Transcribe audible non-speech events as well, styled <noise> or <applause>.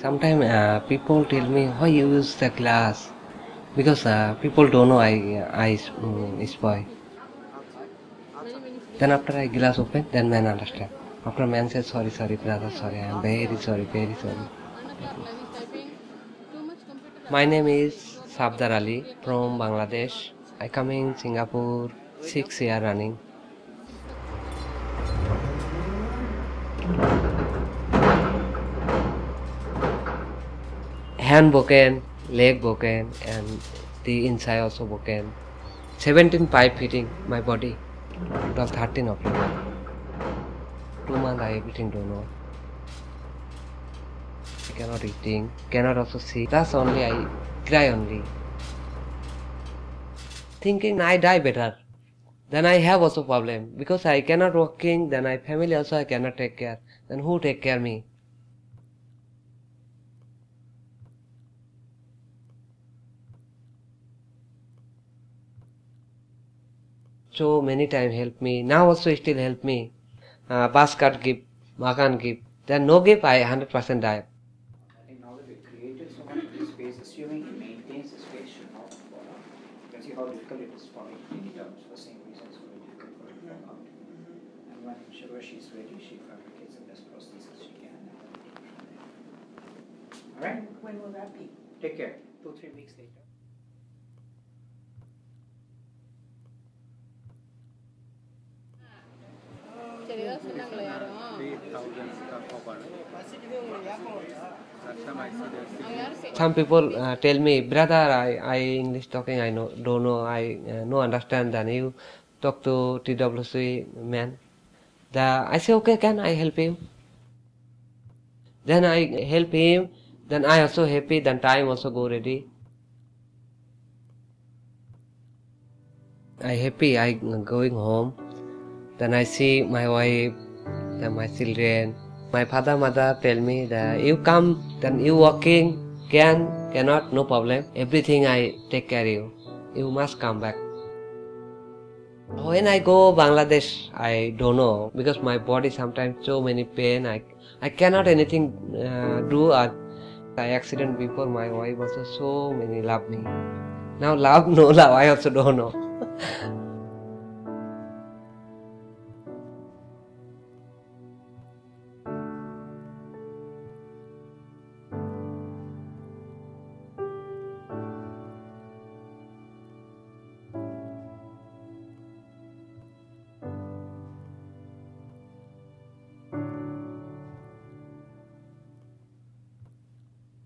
Sometimes uh, people tell me why you use the glass because uh, people don't know I I um, spoil. Then after I glass open, then man understand. After man says sorry, sorry brother, sorry, I am very sorry, very sorry. My name is Sabdar Ali from Bangladesh. I come in Singapore six year running. Hand broken, leg broken, and the inside also broken. 17 pipe fitting my body. Total 13 of them. Two months I everything don't know. I cannot eating, cannot also see. That's only I cry only. Thinking I die better. Then I have also problem because I cannot working. Then I family also I cannot take care. Then who take care me? So many time help me. Now also still help me. Uh, card give, makan give. Then no give, I 100% die. I think now that we've created so much of space, assuming he maintains the space should not fall out. You can see how difficult it is for me to dig it out, for the same reason it's very difficult for her to come out. And whenever she's ready, she fabricates the best prosthesis she can. Alright, When will that be? take care, two, three weeks later. Some people uh, tell me, brother, I, I English talking, I know, don't know, I uh, no understand. Then you talk to TWC man. The, I say, okay, can I help him? Then I help him. Then I also happy. Then time also go ready. I happy. I going home. Then I see my wife, then my children. My father, mother tell me that you come, then you walking, can, cannot, no problem. Everything I take care you. You must come back. When I go Bangladesh, I don't know because my body sometimes so many pain. I I cannot anything uh, do. I accident before my wife also so many love me. Now love <laughs> no love I also don't know. <laughs>